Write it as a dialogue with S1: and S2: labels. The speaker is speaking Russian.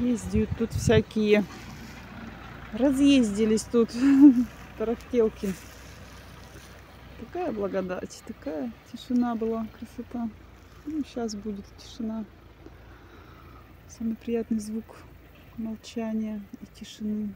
S1: Ездят тут всякие. Разъездились тут тарахтелки. Такая благодать, такая тишина была, красота. Ну, сейчас будет тишина. Самый приятный звук молчания и тишины.